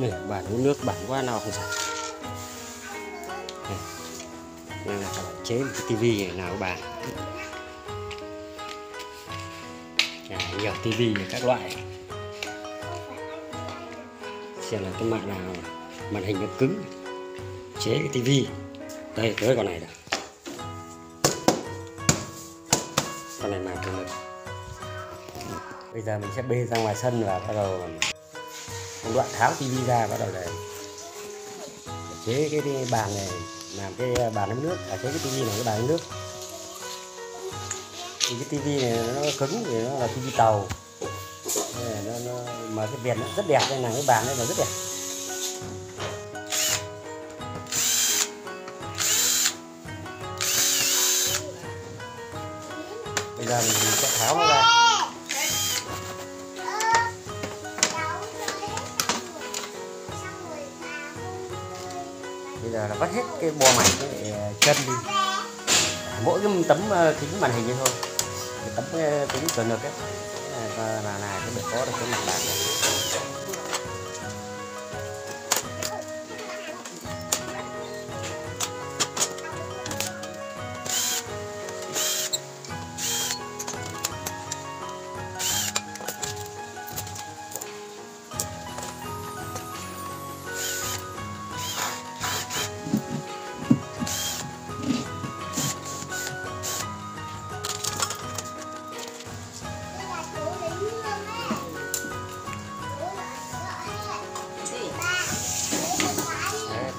này bản uống nước bản quá nào không sạch Đây. nên là các bạn chế một cái tivi này nào bà. À, nhiều tivi các loại. Xem là cái mặt nào màn hình nó cứng. Chế cái tivi. Đây tới con này đã con này mà cứng bây giờ mình sẽ bê ra ngoài sân và bắt đầu một đoạn tháo tivi ra bắt đầu để chế cái, cái bàn này làm cái à, bàn nấm nước à chế cái tivi này cái bàn ấm nước. Thì cái tivi này nó cứng thì nó là tivi tàu. Nó, nó mà cái viền nó rất đẹp đây này cái bàn đây là rất đẹp. Bây giờ mình sẽ tháo nó ra. Bây giờ là vắt hết cái bo mảnh cái ờ, chân đi. À, mỗi cái tấm ờ, kính màn hình như thôi. Cái tấm ờ, kính cần được ấy. Thế là là này cái được có được cái mặt bạc này.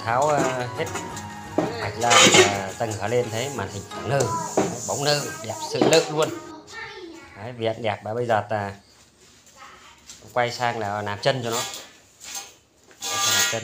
Tháo ờ, hết. Mạch ra và tầng hở lên thấy màn hình nơ bóng nơ đẹp sự lự luôn. Đấy, viện đẹp và bây giờ ta quay sang là làm chân cho nó. Quay chân.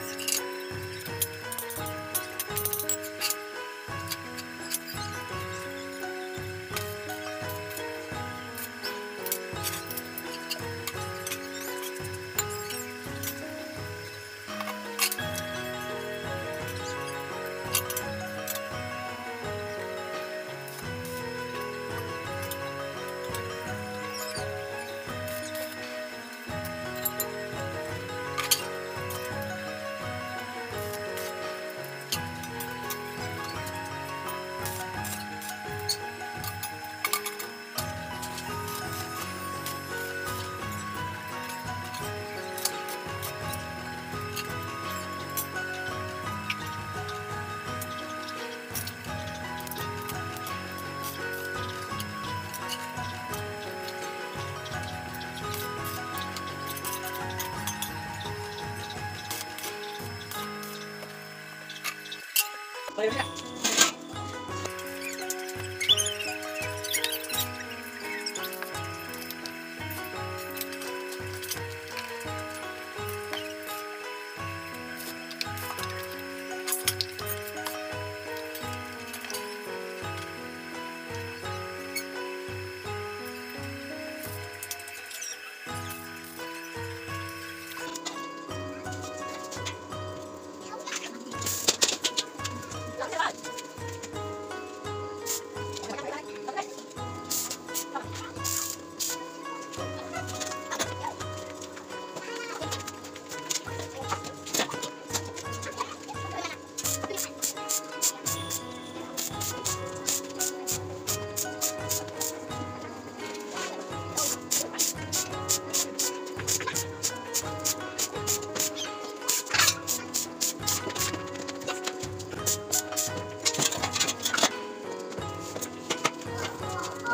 我有事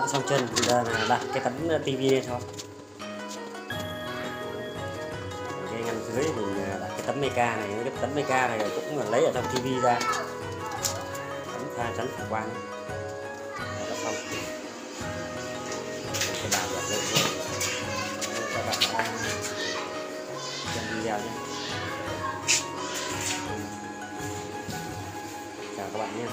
làm xong chân giờ là đặt cái tấm uh, tivi lên thôi cái ngăn dưới mình uh, đặt cái tấm meca này cái tấm meca này cũng là lấy ở trong tivi ra. Tấm pha chắn phản quang. Đấy, đã xong. Cái bàn đặt lên các bạn đang xem video nhé. Chào các bạn nhé.